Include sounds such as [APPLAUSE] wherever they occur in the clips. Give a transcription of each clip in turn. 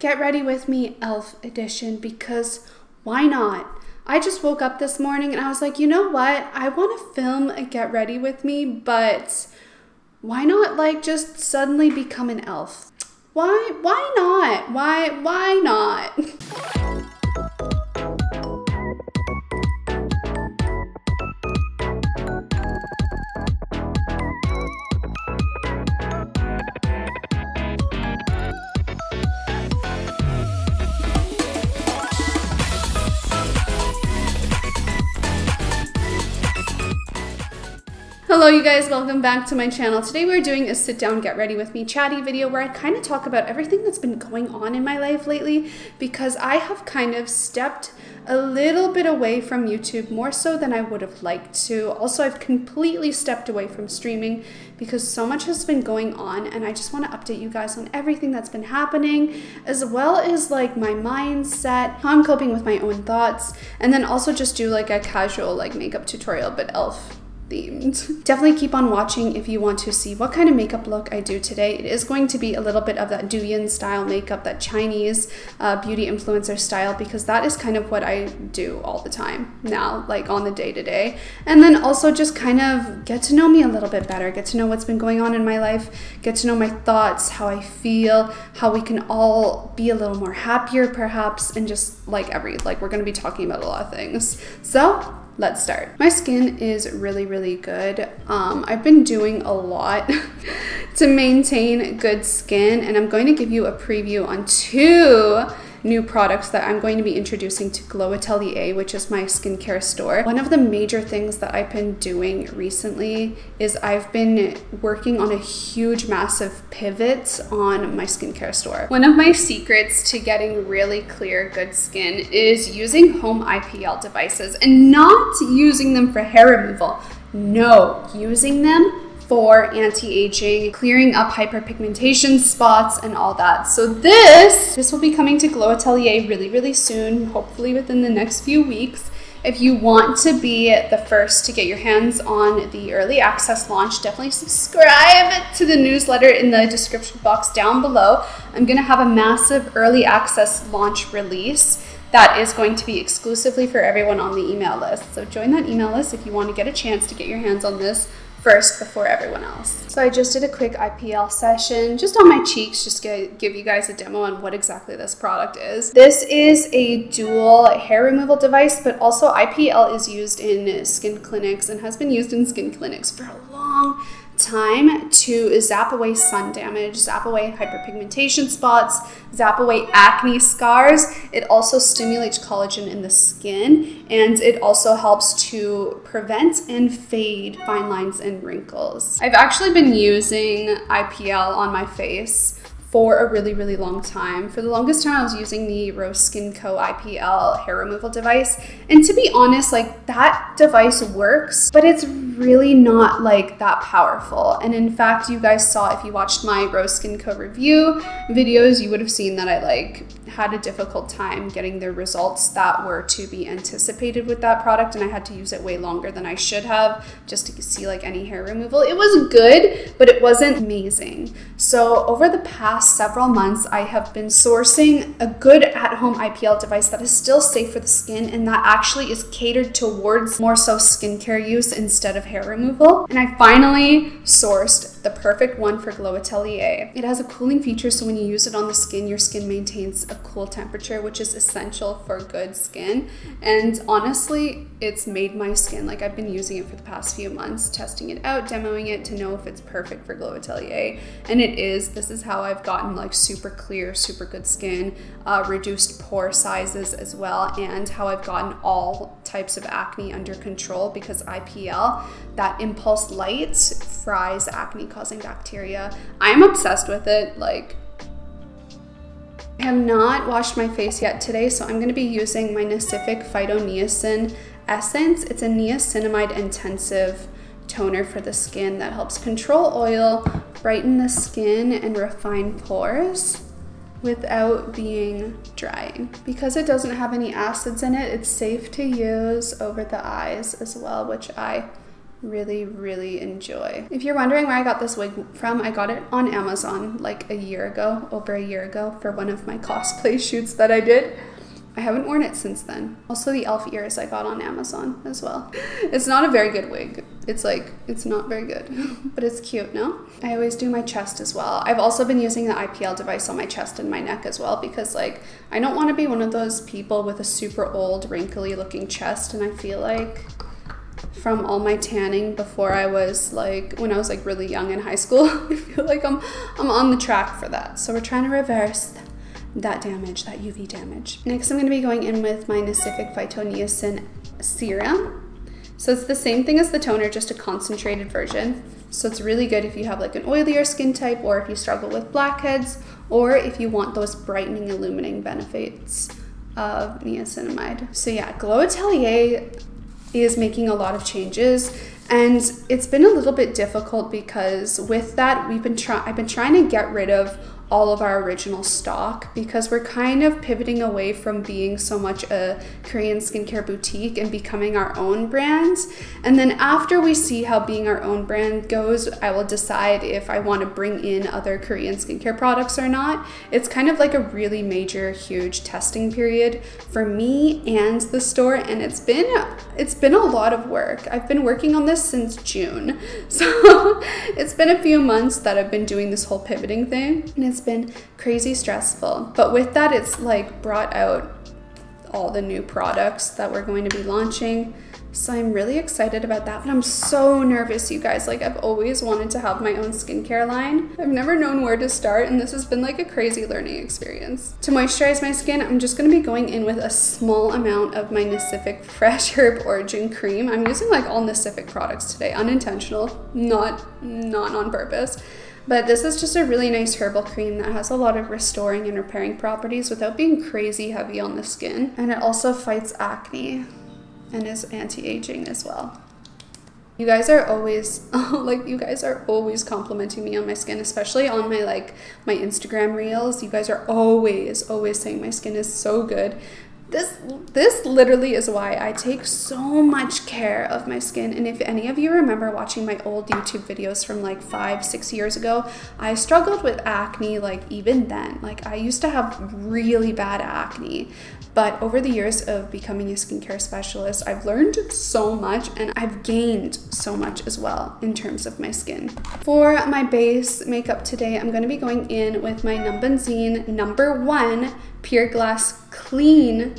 Get Ready With Me Elf Edition because why not? I just woke up this morning and I was like, you know what? I want to film a Get Ready With Me, but why not like just suddenly become an elf? Why why not? Why why not? [LAUGHS] Hello you guys, welcome back to my channel. Today we're doing a sit down get ready with me chatty video where I kind of talk about everything that's been going on in my life lately because I have kind of stepped a little bit away from YouTube more so than I would have liked to. Also, I've completely stepped away from streaming because so much has been going on and I just want to update you guys on everything that's been happening as well as like my mindset, how I'm coping with my own thoughts, and then also just do like a casual like makeup tutorial but elf themed. Definitely keep on watching if you want to see what kind of makeup look I do today. It is going to be a little bit of that Douyin style makeup, that Chinese uh, beauty influencer style, because that is kind of what I do all the time now, like on the day to day. And then also just kind of get to know me a little bit better, get to know what's been going on in my life, get to know my thoughts, how I feel, how we can all be a little more happier perhaps, and just like every, like we're gonna be talking about a lot of things. So let's start. My skin is really, really good. Um, I've been doing a lot [LAUGHS] to maintain good skin, and I'm going to give you a preview on two new products that I'm going to be introducing to Glow Atelier, which is my skincare store. One of the major things that I've been doing recently is I've been working on a huge, massive pivot on my skincare store. One of my secrets to getting really clear, good skin is using home IPL devices and not using them for hair removal. No, using them for anti-aging, clearing up hyperpigmentation spots and all that. So this, this will be coming to Glow Atelier really, really soon, hopefully within the next few weeks. If you want to be the first to get your hands on the early access launch, definitely subscribe to the newsletter in the description box down below. I'm gonna have a massive early access launch release that is going to be exclusively for everyone on the email list. So join that email list if you want to get a chance to get your hands on this first before everyone else. So I just did a quick IPL session just on my cheeks, just to give you guys a demo on what exactly this product is. This is a dual hair removal device, but also IPL is used in skin clinics and has been used in skin clinics for a long time to zap away sun damage, zap away hyperpigmentation spots, zap away acne scars. It also stimulates collagen in the skin and it also helps to prevent and fade fine lines and wrinkles. I've actually been using IPL on my face for a really, really long time. For the longest time, I was using the Rose Skin Co. IPL hair removal device. And to be honest, like that device works, but it's really not like that powerful. And in fact, you guys saw if you watched my Rose Skin Co. review videos, you would have seen that I like had a difficult time getting the results that were to be anticipated with that product and I had to use it way longer than I should have just to see like any hair removal. It was good, but it wasn't amazing. So over the past several months, I have been sourcing a good at-home IPL device that is still safe for the skin and that actually is catered towards more so skincare use instead of hair removal. And I finally sourced the perfect one for Glow Atelier. It has a cooling feature, so when you use it on the skin, your skin maintains a cool temperature, which is essential for good skin. And honestly, it's made my skin, like I've been using it for the past few months, testing it out, demoing it to know if it's perfect for Glow Atelier. And it is. This is how I've gotten like super clear, super good skin, uh, reduced pore sizes as well, and how I've gotten all types of acne under control because IPL, that impulse light, fries acne causing bacteria. I'm obsessed with it. Like, I have not washed my face yet today, so I'm gonna be using my Nacific Phytoniacin Essence. It's a niacinamide intensive toner for the skin that helps control oil, brighten the skin, and refine pores without being drying. Because it doesn't have any acids in it, it's safe to use over the eyes as well, which I really, really enjoy. If you're wondering where I got this wig from, I got it on Amazon like a year ago, over a year ago, for one of my cosplay [LAUGHS] shoots that I did. I haven't worn it since then. Also the elf ears I got on Amazon as well. It's not a very good wig. It's like, it's not very good, [LAUGHS] but it's cute, no? I always do my chest as well. I've also been using the IPL device on my chest and my neck as well because like, I don't want to be one of those people with a super old, wrinkly looking chest and I feel like from all my tanning before I was like when I was like really young in high school. [LAUGHS] I feel like I'm I'm on the track for that. So we're trying to reverse that damage, that UV damage. Next I'm going to be going in with my Nacific Phytoniacin serum. So it's the same thing as the toner, just a concentrated version. So it's really good if you have like an oilier skin type or if you struggle with blackheads or if you want those brightening, illuminating benefits of niacinamide. So yeah, Glow Atelier is making a lot of changes and it's been a little bit difficult because with that we've been trying I've been trying to get rid of all of our original stock because we're kind of pivoting away from being so much a Korean skincare boutique and becoming our own brands. And then after we see how being our own brand goes, I will decide if I want to bring in other Korean skincare products or not. It's kind of like a really major huge testing period for me and the store and it's been it's been a lot of work. I've been working on this since June. [LAUGHS] So it's been a few months that I've been doing this whole pivoting thing and it's been crazy stressful. But with that, it's like brought out all the new products that we're going to be launching. So I'm really excited about that, but I'm so nervous, you guys. Like I've always wanted to have my own skincare line. I've never known where to start and this has been like a crazy learning experience. To moisturize my skin, I'm just gonna be going in with a small amount of my Nacific Fresh [LAUGHS] Herb Origin Cream. I'm using like all Nacific products today, unintentional, not, not on purpose. But this is just a really nice herbal cream that has a lot of restoring and repairing properties without being crazy heavy on the skin. And it also fights acne and is anti-aging as well. You guys are always [LAUGHS] like you guys are always complimenting me on my skin, especially on my like my Instagram reels. You guys are always always saying my skin is so good. This this literally is why I take so much care of my skin. And if any of you remember watching my old YouTube videos from like five, six years ago, I struggled with acne like even then. Like I used to have really bad acne. But over the years of becoming a skincare specialist, I've learned so much and I've gained so much as well in terms of my skin. For my base makeup today, I'm going to be going in with my Numbuzin number one Pure Glass Clean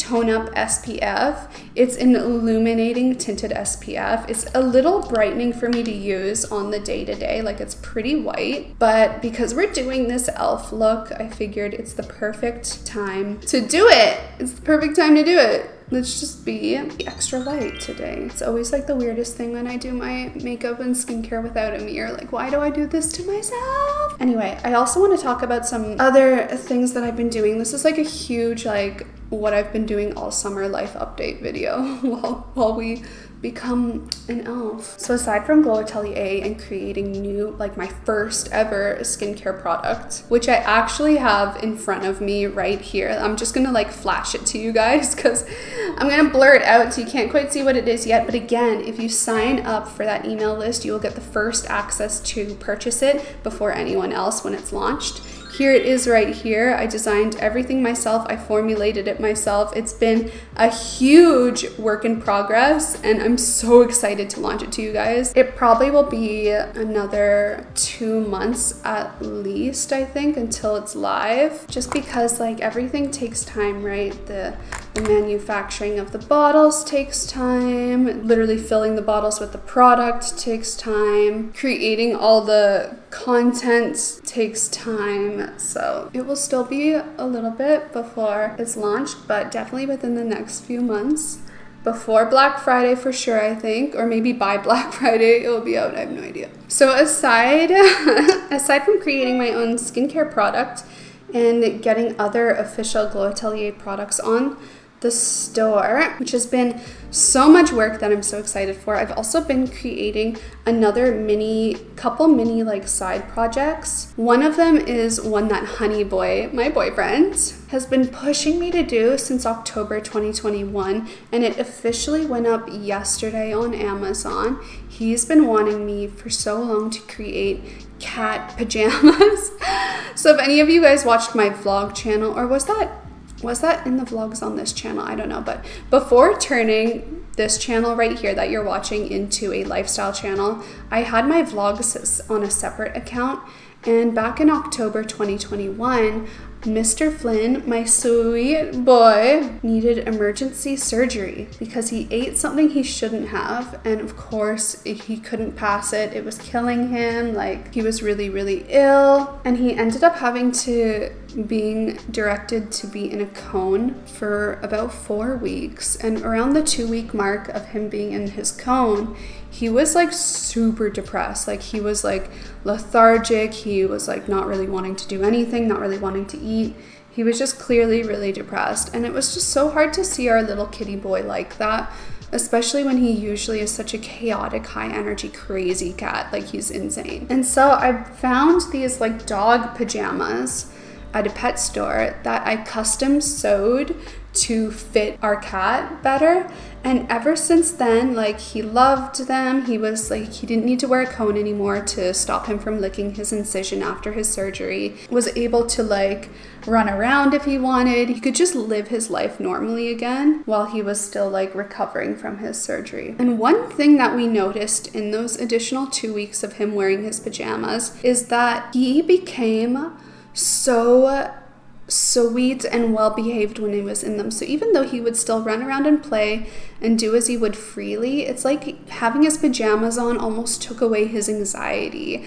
Tone Up SPF. It's an illuminating tinted SPF. It's a little brightening for me to use on the day to day, like it's pretty white. But because we're doing this e.l.f. look, I figured it's the perfect time to do it. It's the perfect time to do it. Let's just be extra light today. It's always like the weirdest thing when I do my makeup and skincare without a mirror. Like, why do I do this to myself? Anyway, I also want to talk about some other things that I've been doing. This is like a huge, like, what I've been doing all summer life update video [LAUGHS] while, while we become an elf. So aside from Glow Atelier and creating new, like my first ever skincare product, which I actually have in front of me right here. I'm just gonna like flash it to you guys [LAUGHS] because I'm gonna blur it out so you can't quite see what it is yet. But again, if you sign up for that email list, you will get the first access to purchase it before anyone else when it's launched. Here it is right here. I designed everything myself. I formulated it myself. It's been a huge work in progress and I'm so excited to launch it to you guys. It probably will be another two months at least, I think, until it's live. Just because like everything takes time, right? The the manufacturing of the bottles takes time. Literally filling the bottles with the product takes time. Creating all the content takes time. So it will still be a little bit before it's launched, but definitely within the next few months. Before Black Friday for sure, I think, or maybe by [LAUGHS] Black Friday it will be out. I have no idea. So aside [LAUGHS] aside from creating my own skincare product and getting other official Glow Atelier products on the store, which has been so much work that I'm so excited for. I've also been creating another mini, couple mini like side projects. One of them is one that Honey Boy, my boyfriend, has been pushing me to do since October 2021, and it officially went up yesterday on Amazon. He's been wanting me for so long to create cat [LAUGHS] pajamas. so if any of you guys watched my vlog channel, or was that was that in the vlogs on this channel? I don't know. But before turning this channel right here that you're watching into a lifestyle channel, I had my vlogs on a separate account. And back in October 2021, Mr. Flynn, my sweet boy, needed emergency surgery because he ate something he shouldn't have. And of course, he couldn't pass it. It was killing him. Like, he was really, really ill. And he ended up having to being directed to be in a cone for about four weeks. And around the two week mark of him being in his cone, he was like super depressed. Like he was like lethargic. He was like not really wanting to do anything, not really wanting to eat. He was just clearly really depressed. And it was just so hard to see our little kitty boy like that, especially when he usually is such a chaotic, high energy, crazy cat. Like he's insane. And so I found these like dog pajamas at a pet store that I custom sewed to fit our cat better. And ever since then, like he loved them. He was like, he didn't need to wear a cone anymore to stop him from licking his incision after his surgery. Was able to like run around if he wanted. He could just live his life normally again while he was still like recovering from his surgery. And one thing that we noticed in those additional two weeks of him wearing his pajamas is that he became so sweet and well behaved when he was in them. So even though he would still run around and play and do as he would freely, it's like having his pajamas on almost took away his anxiety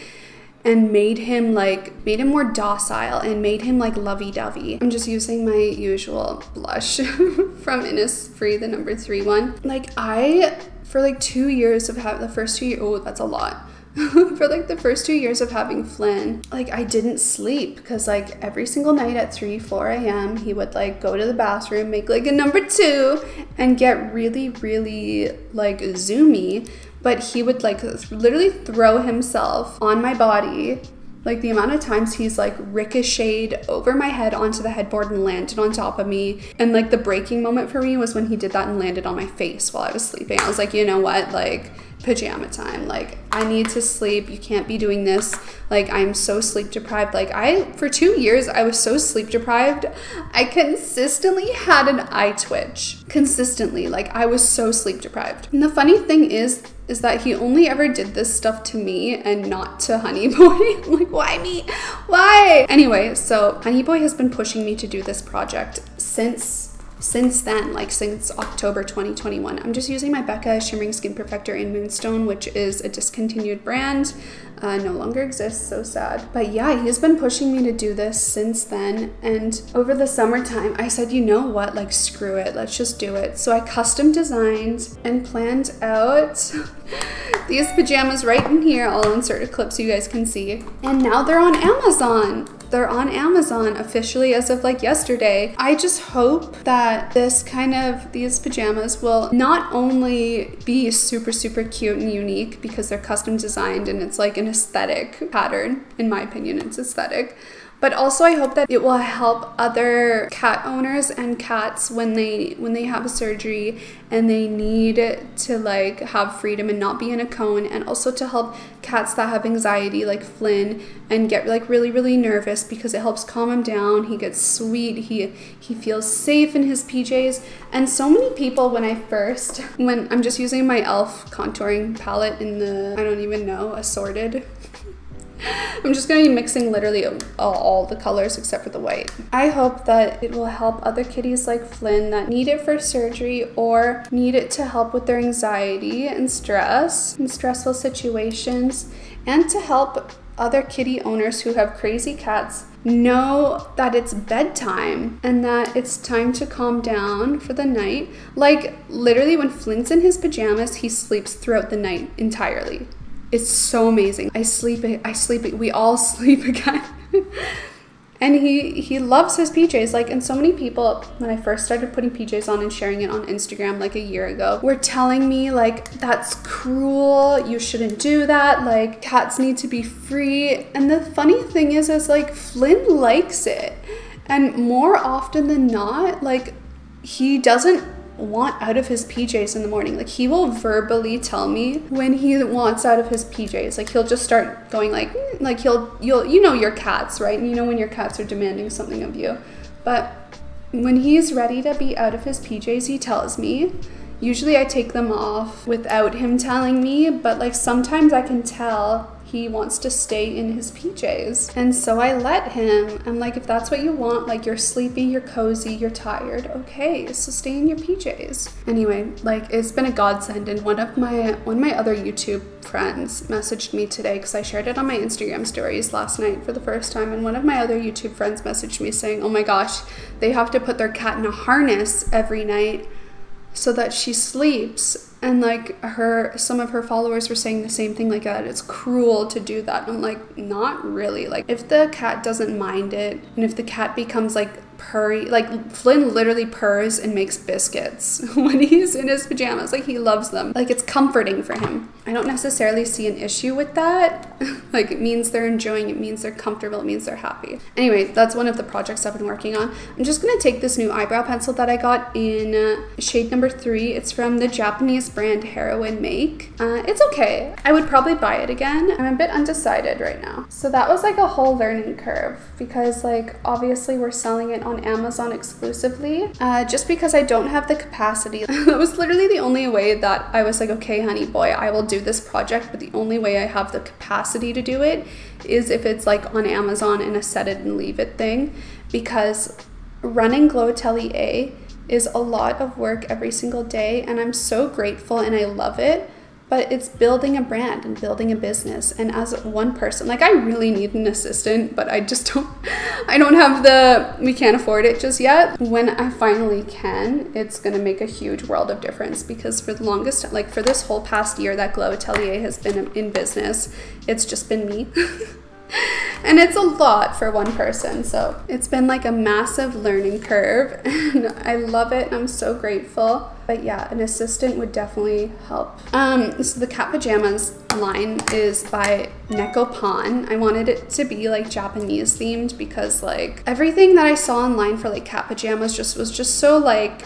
and made him like made him more docile and made him like lovey-dovey. I'm just using my usual blush [LAUGHS] from Innisfree, the number three one. Like I for like two years of having the first two oh that's a lot [LAUGHS] for like the first two years of having Flynn, like I didn't sleep because like every single night at 3, 4 a.m., he would like go to the bathroom, make like a number two, and get really, really like zoomy. But he would like literally throw himself on my body. Like the amount of times he's like ricocheted over my head onto the headboard and landed on top of me. And like the breaking moment for me was when he did that and landed on my face while I was sleeping. I was like, you know what? Like, pajama time. Like, I need to sleep. You can't be doing this. Like, I'm so sleep deprived. Like, I, for two years, I was so sleep deprived. I consistently had an eye twitch. Consistently. Like, I was so sleep deprived. And the funny thing is, is that he only ever did this stuff to me and not to Honey Boy. [LAUGHS] like, why me? Why? Anyway, so Honey Boy has been pushing me to do this project since since then, like since October 2021. I'm just using my Becca Shimmering Skin Perfector in Moonstone, which is a discontinued brand, uh, no longer exists, so sad. But yeah, he's been pushing me to do this since then. And over the summertime, I said, you know what, like screw it, let's just do it. So I custom designed and planned out [LAUGHS] these pajamas right in here. I'll insert a clip so you guys can see. And now they're on Amazon they're on Amazon officially as of like yesterday. I just hope that this kind of, these pajamas will not only be super, super cute and unique because they're custom designed and it's like an aesthetic pattern, in my opinion, it's aesthetic but also I hope that it will help other cat owners and cats when they when they have a surgery and they need to like have freedom and not be in a cone and also to help cats that have anxiety like Flynn and get like really really nervous because it helps calm him down. He gets sweet. He he feels safe in his PJs. And so many people when I first when I'm just using my elf contouring palette in the I don't even know assorted [LAUGHS] I'm just to be mixing literally all, all, the colors except for the white. I hope that it will help other kitties like Flynn that need it for surgery or need it to help with their anxiety and stress and stressful situations and to help other kitty owners who have crazy cats know that it's bedtime and that it's time to calm down for the night. Like, literally, when Flynn's in his pajamas, he sleeps throughout the night entirely. It's so amazing. I sleep, it. I sleep, it. we all [LAUGHS] sleep again. And he he loves his PJs. Like, and so many people when I first started putting PJs on and sharing it on Instagram like a year ago, were telling me like that's cruel. You shouldn't do that. Like, cats need to be free. And the funny thing is, is like Flynn likes it, and more often than not, like he doesn't want out of his PJs in the morning. Like he will verbally tell me when he wants out of his PJs. Like he'll just start going like mm, like he'll you'll you know your cats, right? And you know when your cats are demanding something of you. But when he's ready to be out of his PJs, he tells me. Usually I take them off without him telling me, but like sometimes I can tell he wants to stay in his PJs. And so I let him. I'm like, if that's what you want, like you're sleepy, you're cozy, you're tired, okay, so stay in your PJs. Anyway, like it's been a godsend. And one of my one of my other YouTube friends messaged me today because I shared it on my Instagram stories last night for the first time. And one of my other YouTube friends messaged me saying, Oh my gosh, they have to put their cat in a harness every night so that she sleeps and like her some of her followers were saying the same thing like that it's cruel to do that. I'm like not really. Like if the cat doesn't mind it and if the cat becomes like purry like flynn literally purrs and makes biscuits [LAUGHS] when he's in his pajamas. Like he loves them. Like it's comforting for him. I don't necessarily see an issue with that. [LAUGHS] Like it means they're enjoying it means they're comfortable it means they're happy. Anyway that's one of the projects i've been working on. I'm just to take this new eyebrow pencil that i got in uh, shade number three. It's from the japanese brand Heroine Make. Uh, it's okay. I would probably buy it again. I'm a bit undecided right now. So that was like a whole learning curve because like obviously we're selling it on on Amazon exclusively uh, just because I don't have the capacity. [LAUGHS] that was literally the only way that I was like, okay, honey boy, I will do this project, but the only way I have the capacity to do it is if it's like on Amazon in a set it and leave it thing because running Glow Atelier is a lot of work every single day and I'm so grateful and I love it but it's building a brand and building a business and as one person like i really need an assistant but i just [LAUGHS] don't i don't have the we can't afford it just yet when i finally can it's going to make a huge world of difference because for the longest like for this whole past year that glow atelier has been in business it's just been me [LAUGHS] and it's a lot for one person. So it's been like a massive learning curve [LAUGHS] and I love it I'm so grateful. But yeah, an assistant would definitely help. Um, so the cat pajamas line is by Neko Pan. I wanted it to be like Japanese themed because like everything that I saw online for like cat pajamas just was just so like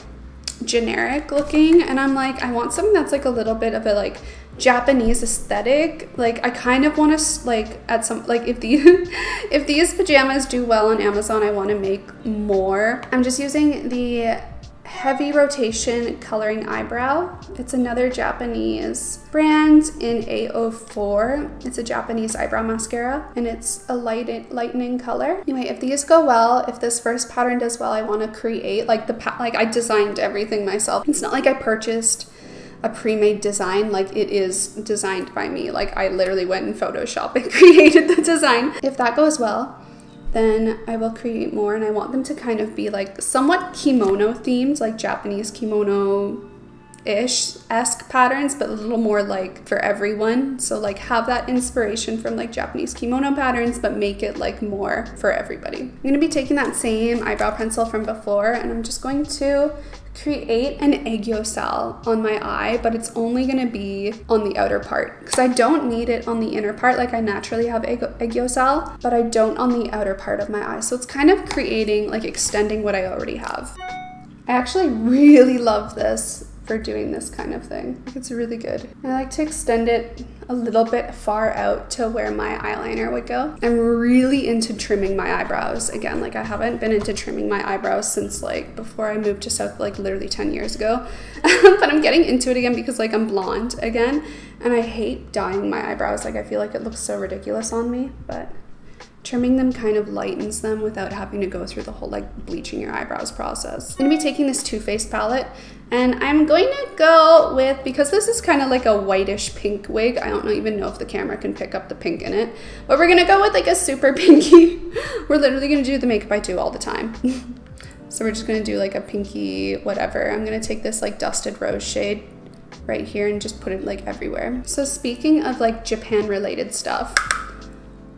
generic looking and I'm like I want something that's like a little bit of a like Japanese aesthetic. Like I kind of want to like at some like if these [LAUGHS] if these pajamas do well on Amazon, I want to make more. I'm just using the heavy rotation coloring eyebrow. It's another Japanese brand in A04. It's a Japanese eyebrow mascara and it's a light lightening color. Anyway, if these go well, if this first pattern does well, I want to create like the like I designed everything myself. It's not like I purchased a pre-made design like it is designed by me like i literally went in photoshop and [LAUGHS] created the design if that goes well then I will create more and I want them to kind of be like somewhat kimono themed, like Japanese kimono ish esque patterns, but a little more like for everyone. So, like, have that inspiration from like Japanese kimono patterns, but make it like more for everybody. I'm gonna be taking that same eyebrow pencil from before and I'm just going to create an aegyo sal on my eye, but it's only gonna be on the outer part because I don't need it on the inner part like I naturally have aegyo sal, but I don't on the outer part of my eye. So it's kind of creating, like extending what I already have. I actually really love this for doing this kind of thing. It's really good. I like to extend it a little bit far out to where my eyeliner would go. I'm really into trimming my eyebrows again. Like I haven't been into trimming my eyebrows since like before I moved to South, like literally 10 years ago. [LAUGHS] but I'm getting into it again because like I'm blonde again and I hate dyeing my eyebrows. Like I feel like it looks so ridiculous on me, but Trimming them kind of lightens them without having to go through the whole like bleaching your eyebrows process. I'm gonna be taking this Too Faced palette and I'm going to go with, because this is kind of like a whitish pink wig, I don't even know if the camera can pick up the pink in it, but we're gonna go with like a super [LAUGHS] pinky. we're literally gonna do the makeup I do all the time. [LAUGHS] so we're just gonna do like a pinky whatever. I'm gonna take this like dusted rose shade right here and just put it like everywhere. So speaking of like Japan related stuff,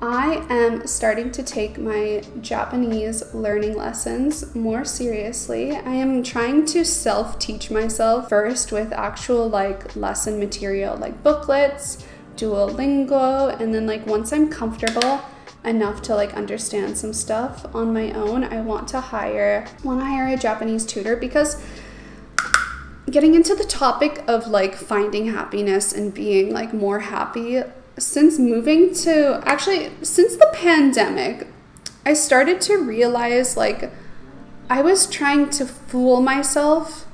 I am starting to take my Japanese learning lessons more seriously. I am trying to self teach myself first with actual like lesson material like booklets, Duolingo, and then like once I'm comfortable enough to like understand some stuff on my own, I want to hire want to hire a Japanese tutor because getting into the topic of like finding happiness and being like more happy since moving to actually since the pandemic i started to realize like i was trying to fool myself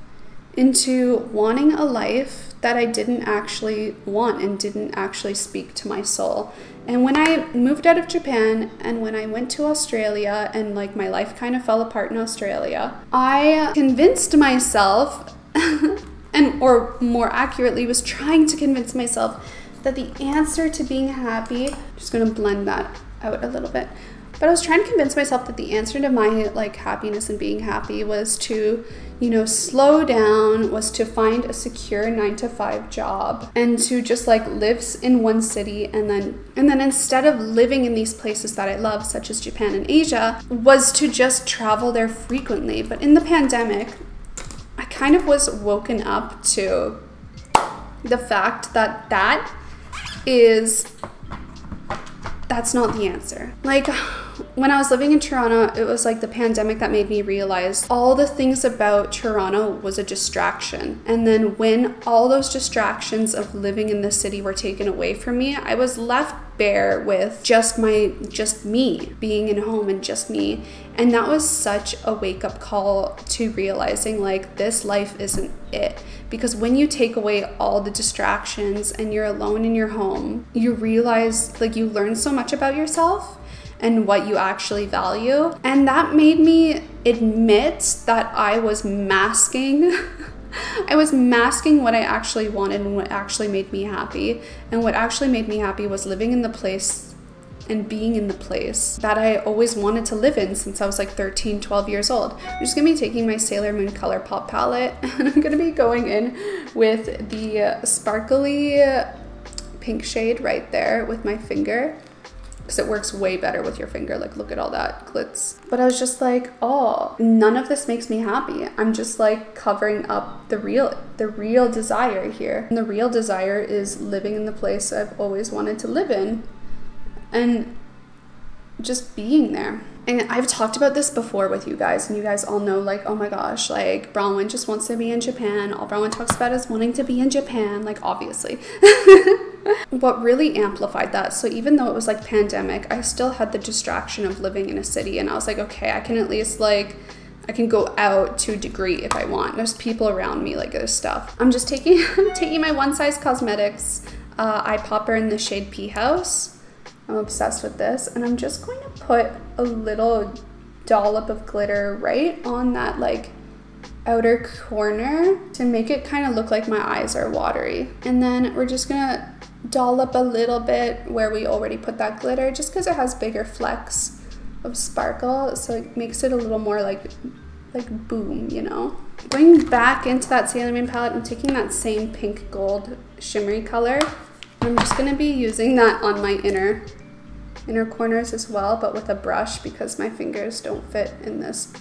into wanting a life that i didn't actually want and didn't actually speak to my soul. And when i moved out of japan and when i went to australia and like my life kind of fell apart in australia i convinced myself [LAUGHS] and or more accurately was trying to convince myself that the answer to being happy I'm just gonna blend that out a little bit. But i was trying to convince myself that the answer to my like happiness and being happy was to you know slow down was to find a secure 9 to 5 job and to just like live in one city and then and then instead of living in these places that i love such as japan and asia was to just travel there frequently. But in the pandemic I kind of was woken up to the fact that that is that's not the answer. Like when I was living in Toronto, it was like the pandemic that made me realize all the things about Toronto was a distraction. And then when all those distractions of living in the city were taken away from me, I was left bare with just my just me being in home and just me. And that was such a wake-up call to realizing like this life isn't it because when you take away all the distractions and you're alone in your home, you realize like you learn so much about yourself and what you actually value. And that made me admit that I was masking. [LAUGHS] I was masking what I actually wanted and what actually made me happy. And what actually made me happy was living in the place and being in the place that I always wanted to live in since I was like 13, 12 years old. I'm just gonna be taking my Sailor Moon ColourPop palette [LAUGHS] and I'm gonna be going in with the sparkly pink shade right there with my finger because it works way better with your finger. Like, look at all that glitz. But I was just like, oh, none of this makes me happy. I'm just like covering up the real, the real desire here. And the real desire is living in the place I've always wanted to live in and just being there. And I've talked about this before with you guys, and you guys all know, like, oh my gosh, like, Bronwyn just wants to be in Japan. All Bronwyn talks about is wanting to be in Japan, like, obviously. [LAUGHS] [LAUGHS] what really amplified that, so even though it was like pandemic, I still had the distraction of living in a city, and I was like, okay, I can at least, like, I can go out to a degree if I want. There's people around me, like, there's stuff. I'm just taking, [LAUGHS] I'm taking my One Size Cosmetics uh, eye popper in the shade Pea House I'm obsessed with this. And I'm just going to put a little dollop of glitter right on that like outer corner to make it kind of look like my eyes are watery. And then we're just gonna dollop a little bit where we already put that glitter just because it has bigger flecks of sparkle. So it makes it a little more like, like boom, you know? Going back into that Sailor Moon palette, I'm taking that same pink gold shimmery color I'm just to be using that on my inner inner corners as well, but with a brush because my fingers don't fit in this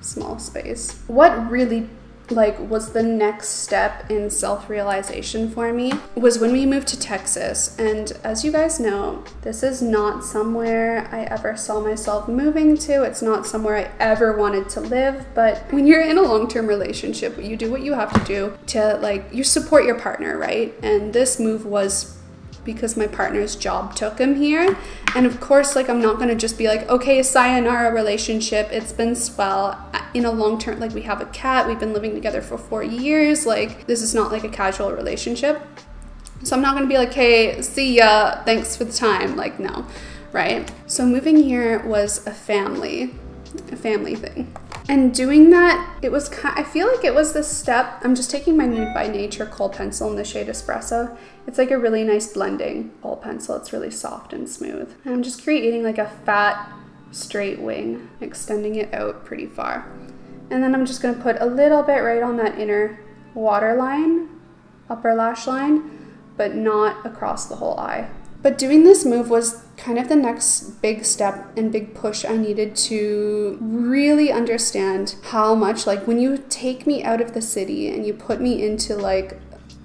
small space. What really like was the next step in self-realization for me was when we moved to Texas. And as you guys know this is not somewhere I ever saw myself moving to. It's not somewhere I ever wanted to live. But when you're in a long-term relationship you do what you have to do to like you support your partner right? And this move was because my partner's job took him here. And of course, like, I'm not gonna just be like, okay, sayonara relationship, it's been swell. Uh, in a long term, like, we have a cat, we've been living together for four years. Like, this is not like a casual relationship. So I'm not gonna be like, hey, see ya, thanks for the time. Like, no, right? So moving here was a family, a family thing. And doing that, it was kind I feel like it was this step. I'm just taking my Nude by Nature Kohl pencil in the shade Espresso. It's like a really nice blending kohl pencil. It's really soft and smooth. And I'm just creating like a fat, straight wing, extending it out pretty far. And then I'm just gonna put a little bit right on that inner waterline, upper lash line, but not across the whole eye. But doing this move was kind of the next big step and big push I needed to really understand how much like when you take me out of the city and you put me into like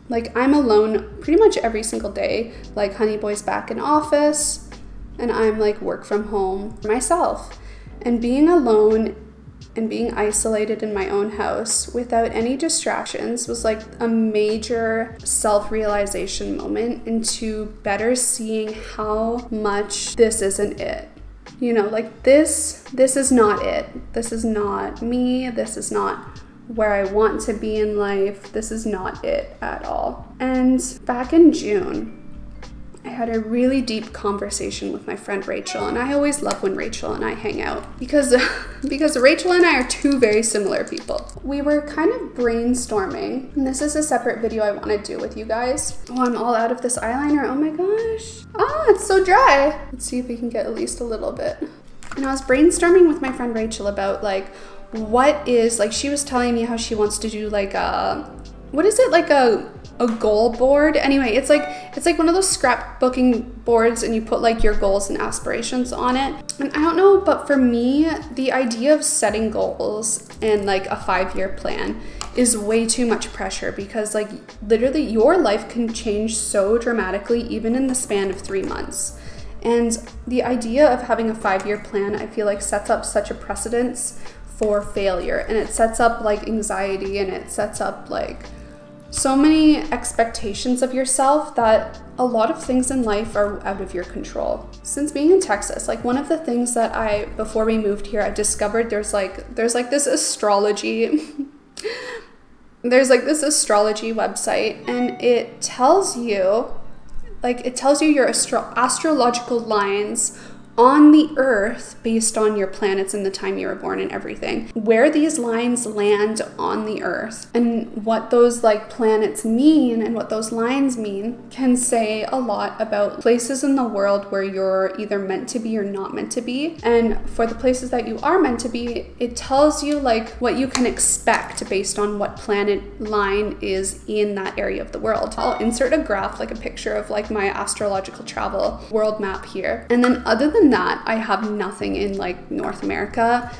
like I'm alone pretty much every single day. Like Honey Boy's back in office and I'm like work from home myself. And being alone and being isolated in my own house without any distractions was like a major self realization moment into better seeing how much this isn't it. You know, like this, this is not it. This is not me. This is not where I want to be in life. This is not it at all. And back in June, I had a really deep conversation with my friend Rachel, and I always love when Rachel and I hang out because [LAUGHS] because Rachel and I are two very similar people. We were kind of brainstorming, and this is a separate video I want to do with you guys. Oh, I'm all out of this eyeliner. Oh my gosh. Ah, it's so dry. Let's see if we can get at least a little bit. And I was brainstorming with my friend Rachel about like what is like she was telling me how she wants to do like a what is it like a a goal board. Anyway, it's like it's like one of those scrapbooking boards and you put like your goals and aspirations on it. And I don't know, but for me, the idea of setting goals and like a 5-year plan is way too much pressure because like literally your life can change so dramatically even in the span of 3 months. And the idea of having a 5-year plan, I feel like sets up such a precedence for failure and it sets up like anxiety and it sets up like so many expectations of yourself that a lot of things in life are out of your control. Since being in Texas, like one of the things that I before we moved here, I discovered there's like there's like this astrology [LAUGHS] there's like this astrology website and it tells you like it tells you your astro- astrological lines on the earth based on your planets and the time you were born and everything. Where these lines land on the earth and what those like planets mean and what those lines mean can say a lot about places in the world where you're either meant to be or not meant to be. And for the places that you are meant to be, it tells you like what you can expect based on what planet line is in that area of the world. I'll insert a graph like a picture of like my astrological travel world map here. And then other than that, I have nothing in like North America.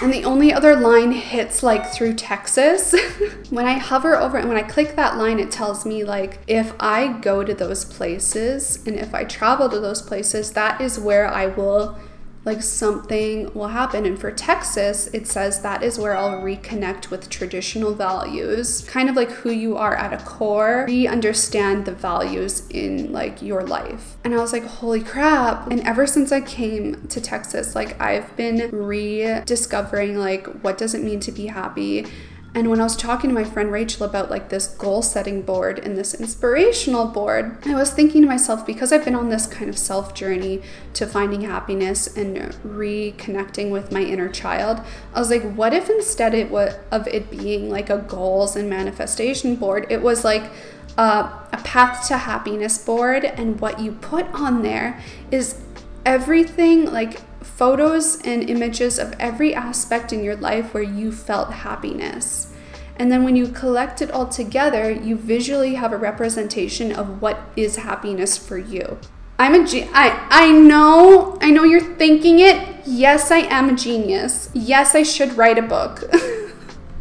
And the only other line hits like through Texas. [LAUGHS] when I hover over and when I click that line, it tells me like if I go to those places and if I travel to those places, that is where I will like something will happen. And for Texas, it says that is where I'll reconnect with traditional values, kind of like who you are at a core, re understand the values in like your life. And I was like, holy crap. And ever since I came to Texas, like I've been rediscovering like what does it mean to be happy and when I was talking to my friend Rachel about like this goal setting board and this inspirational board, I was thinking to myself because I've been on this kind of self journey to finding happiness and reconnecting with my inner child, I was like, what if instead it was of it being like a goals and manifestation board, it was like a, a path to happiness board, and what you put on there is everything like photos and images of every aspect in your life where you felt happiness. And then when you collect it all together, you visually have a representation of what is happiness for you. I'm a ge- I I know, I know you're thinking it. Yes, I am a genius. Yes, I should write a book.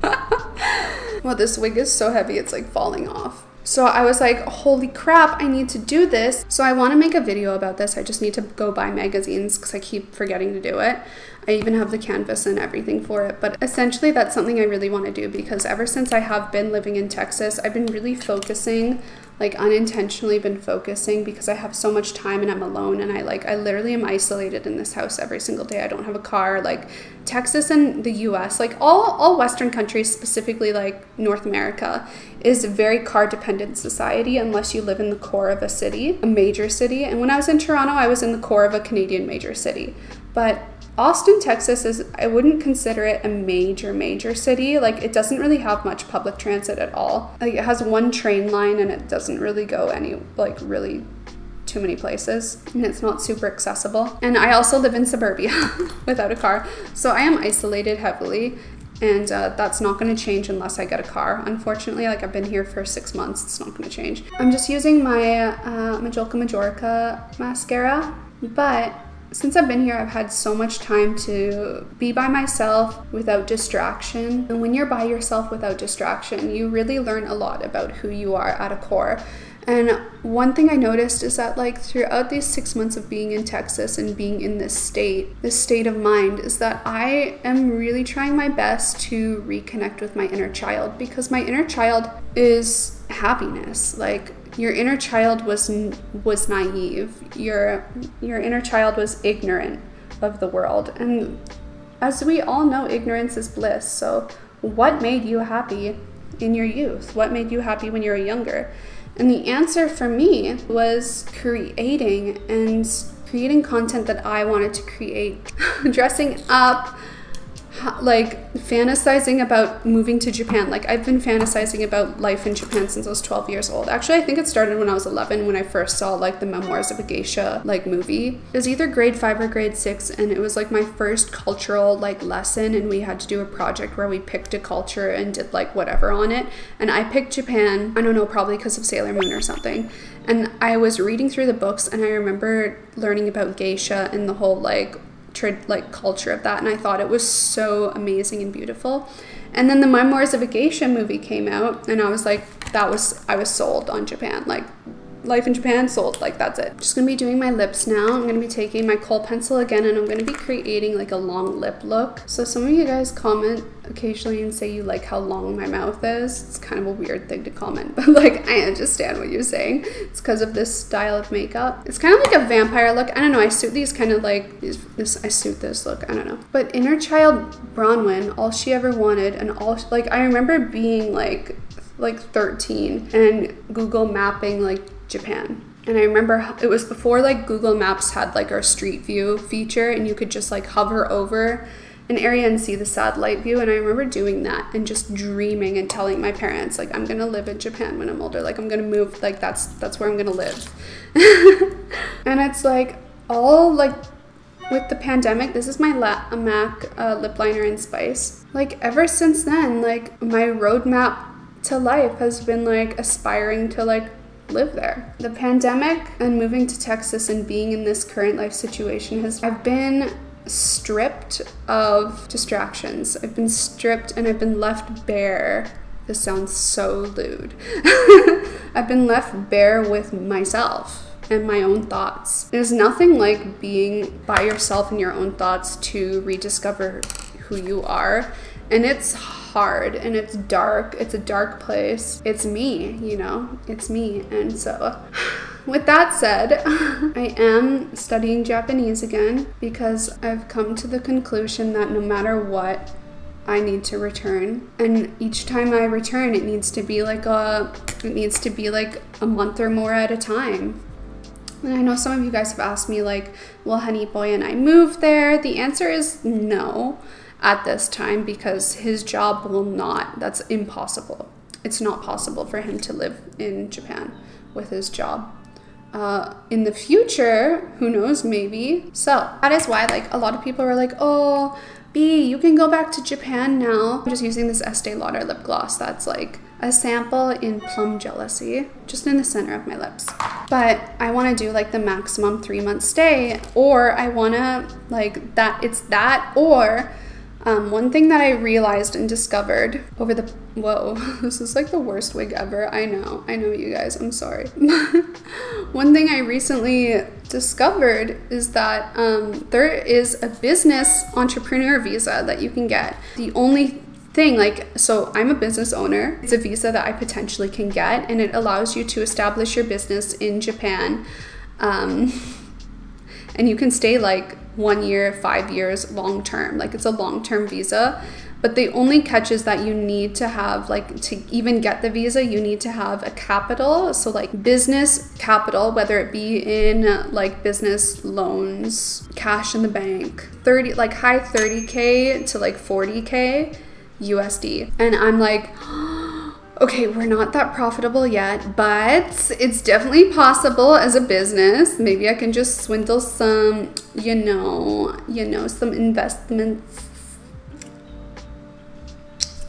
[LAUGHS] well, this wig is so heavy it's like falling off. So I was like, holy crap, I need to do this. So I want to make a video about this. I just need to go buy magazines because I keep forgetting to do it. I even have the canvas and everything for it. But essentially, that's something I really want to do because ever since I have been living in Texas, I've been really focusing like unintentionally been focusing because I have so much time and I'm alone and I like I literally am isolated in this house every single day. I don't have a car. Like Texas and the US, like all all western countries, specifically like North America, is a very car dependent society unless you live in the core of a city, a major city. And when I was in Toronto, I was in the core of a Canadian major city. But Austin, Texas is, I wouldn't consider it a major, major city. Like, it doesn't really have much public transit at all. Like, it has one train line and it doesn't really go any, like, really too many places and it's not super accessible. And I also live in suburbia [LAUGHS] without a car. So I am isolated heavily and uh, that's not going to change unless I get a car. Unfortunately, like I've been here for six months, it's not going to change. I'm just using my uh, Majolica Majorica mascara, but since I've been here, I've had so much time to be by myself without distraction. And when you're by yourself without distraction, you really learn a lot about who you are at a core. And one thing I noticed is that, like, throughout these six months of being in Texas and being in this state, this state of mind, is that I am really trying my best to reconnect with my inner child because my inner child is happiness. Like, your inner child was was naive. Your your inner child was ignorant of the world. And as we all know, ignorance is bliss. So, what made you happy in your youth? What made you happy when you were younger? And the answer for me was creating and creating content that I wanted to create, [LAUGHS] dressing up, like fantasizing about moving to Japan. Like I've been fantasizing about life in Japan since I was 12 years old. Actually, I think it started when I was 11 when I first saw like the Memoirs of a Geisha like movie. It was either grade 5 or grade 6 and it was like my first cultural like lesson and we had to do a project where we picked a culture and did like whatever on it. And I picked Japan. I don't know, probably because of Sailor Moon or something. And I was reading through the books and I remember learning about geisha and the whole like like culture of that and I thought it was so amazing and beautiful. And then the Memoirs of a Geisha movie came out and I was like that was I was sold on Japan. Like life in Japan sold. Like that's it. Just gonna be doing my lips now. I'm gonna be taking my kohl pencil again and I'm gonna be creating like a long lip look. So some of you guys comment occasionally and say you like how long my mouth is. It's kind of a weird thing to comment, [LAUGHS] but like I understand what you're saying. It's because of this style of makeup. It's kind of like a vampire look. I don't know. I suit these kind of like these, this. I suit this look. I don't know. But inner child Bronwyn, all she ever wanted and all like I remember being like like 13 and Google mapping like Japan. And I remember it was before like Google Maps had like our street view feature and you could just like hover over an area and see the satellite view and I remember doing that and just dreaming and telling my parents like I'm to live in Japan when I'm older like I'm to move like that's that's where I'm to live. [LAUGHS] and it's like all like with the pandemic, this is my La MAC uh, lip liner in Spice. Like ever since then, like my roadmap to life has been like aspiring to like live there. The pandemic and moving to Texas and being in this current life situation has I've been stripped of distractions. I've been stripped and I've been left bare. This sounds so lewd. [LAUGHS] I've been left bare with myself and my own thoughts. There's nothing like being by yourself in your own thoughts to rediscover who you are. And it's hard and it's dark. It's a dark place. It's me, you know, it's me. And so, [SIGHS] with that said, [LAUGHS] I am studying Japanese again because I've come to the conclusion that no matter what, I need to return. And each time I return, it needs to be like a it needs to be like a month or more at a time. And I know some of you guys have asked me like, will Honey Boy and I move there? The answer is no at this time because his job will not, that's impossible. It's not possible for him to live in Japan with his job. Uh, in the future, who knows, maybe. So that is why like a lot of people are like, oh, B, you can go back to Japan now. I'm just using this Estee Lauder lip gloss that's like a sample in Plum Jealousy, just in the center of my lips. But I wanna do like the maximum three month stay, or I wanna like that, it's that, or um, one thing that I realized and discovered over the whoa, [LAUGHS] this is like the worst wig ever. I know, I know, you guys. I'm sorry. [LAUGHS] one thing I recently discovered is that um, there is a business entrepreneur visa that you can get. The only thing like so i'm a business owner it's a visa that i potentially can get and it allows you to establish your business in japan um, [LAUGHS] and you can stay like one year, five years, long term. Like it's a long term visa. But the only catch is that you need to have, like, to even get the visa, you need to have a capital. So, like, business capital, whether it be in like business loans, cash in the bank, 30, like high 30K to like 40K USD. And I'm like, okay, we're not that profitable yet, but it's definitely possible as a business. Maybe I can just swindle some, you know, you know, some investments.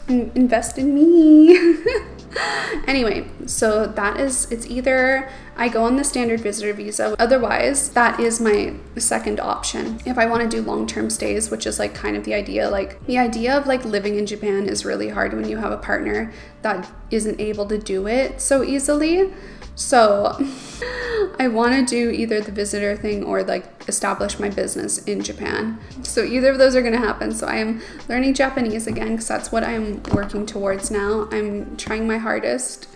invest in me. [LAUGHS] [LAUGHS] anyway, so that is, it's either I go on the standard visitor visa. Otherwise, that is my second option. If I want to do long-term stays, which is like kind of the idea, like the idea of like living in Japan is really hard when you have a partner that isn't able to do it so easily. So [LAUGHS] I want to do either the visitor thing or like establish my business in Japan. So either of those are going to happen. So I am learning Japanese again because that's what I'm working towards now. I'm trying my hardest.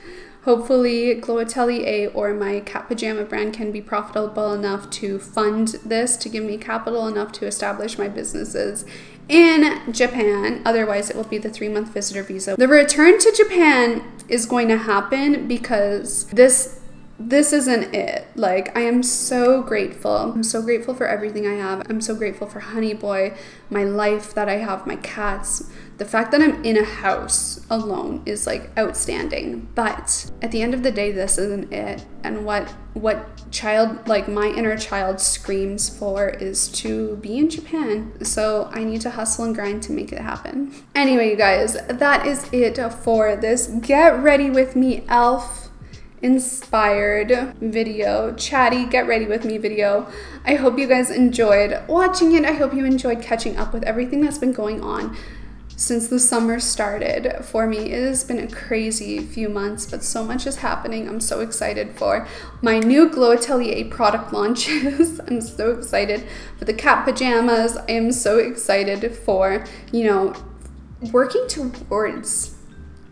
Hopefully Glow Atelier or my cat pajama brand can be profitable enough to fund this, to give me capital enough to establish my businesses in Japan. Otherwise, it will be the three month visitor visa. The return to Japan is going to happen because this this isn't it. Like, I am so grateful. I'm so grateful for everything I have. I'm so grateful for Honey Boy, my life that I have, my cats. The fact that I'm in a house alone is like outstanding. But at the end of the day, this isn't it. And what what child like my inner child screams for is to be in Japan. So I need to hustle and grind to make it happen. Anyway, you guys, that is it for this Get Ready With Me Elf inspired video, chatty, get ready with me video. I hope you guys enjoyed watching it. I hope you enjoyed catching up with everything that's been going on since the summer started for me. It has been a crazy few months, but so much is happening. I'm so excited for my new Glow Atelier product launches. [LAUGHS] I'm so excited for the cat pajamas. I am so excited for, you know, working towards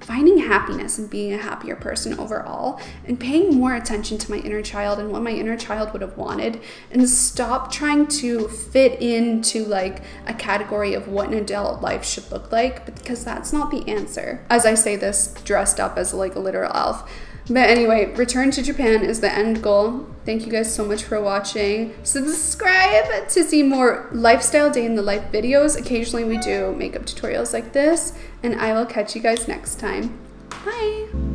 finding happiness and being a happier person overall and paying more attention to my inner child and what my inner child would have wanted and stop trying to fit into like a category of what an adult life should look like because that's not the answer. As I say this dressed up as like a literal elf. But anyway, return to Japan is the end goal. Thank you guys so much for watching. Subscribe to see more lifestyle day in the life videos. Occasionally we do makeup tutorials like this, and I will catch you guys next time. Bye!